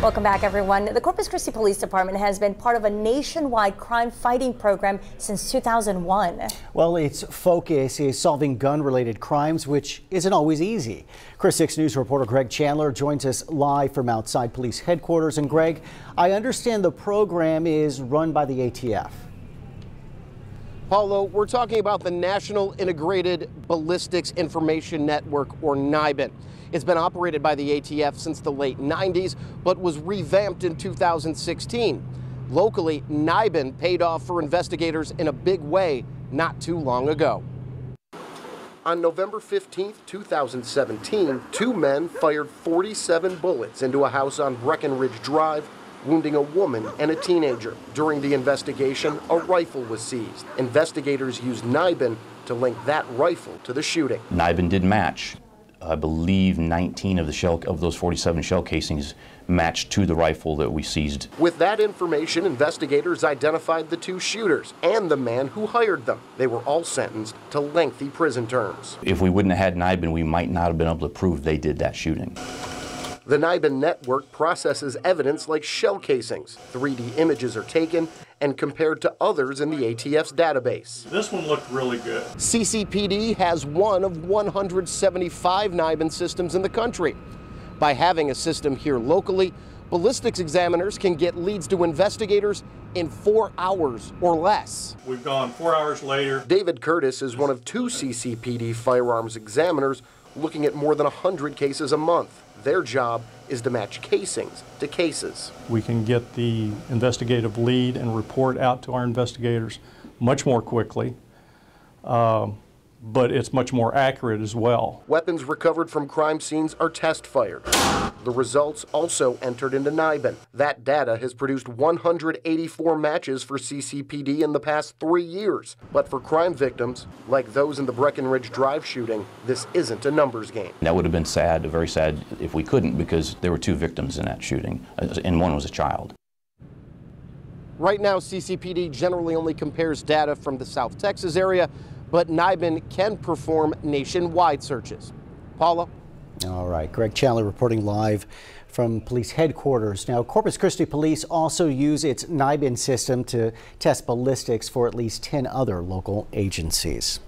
Welcome back, everyone. The Corpus Christi Police Department has been part of a nationwide crime fighting program since 2001. Well, its focus is solving gun related crimes, which isn't always easy. KRIS 6 News reporter Greg Chandler joins us live from outside police headquarters. And Greg, I understand the program is run by the ATF. Paula, we're talking about the National Integrated Ballistics Information Network, or NIBIN. It's been operated by the ATF since the late 90s, but was revamped in 2016. Locally, NIBIN paid off for investigators in a big way not too long ago. On November 15, 2017, two men fired 47 bullets into a house on Breckenridge Drive, wounding a woman and a teenager. During the investigation, a rifle was seized. Investigators used NIBIN to link that rifle to the shooting. NIBIN did match. I believe 19 of the shell of those 47 shell casings matched to the rifle that we seized. With that information, investigators identified the two shooters and the man who hired them. They were all sentenced to lengthy prison terms. If we wouldn't have had NIBIN, we might not have been able to prove they did that shooting. The NIBIN network processes evidence like shell casings. 3D images are taken and compared to others in the ATF's database. This one looked really good. CCPD has one of 175 NIBIN systems in the country. By having a system here locally, ballistics examiners can get leads to investigators in four hours or less. We've gone four hours later. David Curtis is one of two CCPD firearms examiners looking at more than 100 cases a month. Their job is to match casings to cases. We can get the investigative lead and report out to our investigators much more quickly. Um, but it's much more accurate as well. Weapons recovered from crime scenes are test fired. The results also entered into NIBIN. That data has produced 184 matches for CCPD in the past three years. But for crime victims, like those in the Breckenridge Drive shooting, this isn't a numbers game. That would have been sad, very sad, if we couldn't, because there were two victims in that shooting, uh, and one was a child. Right now, CCPD generally only compares data from the South Texas area, but NIBIN can perform nationwide searches. Paula? All right, Greg Chandler reporting live from police headquarters. Now, Corpus Christi police also use its NIBIN system to test ballistics for at least 10 other local agencies.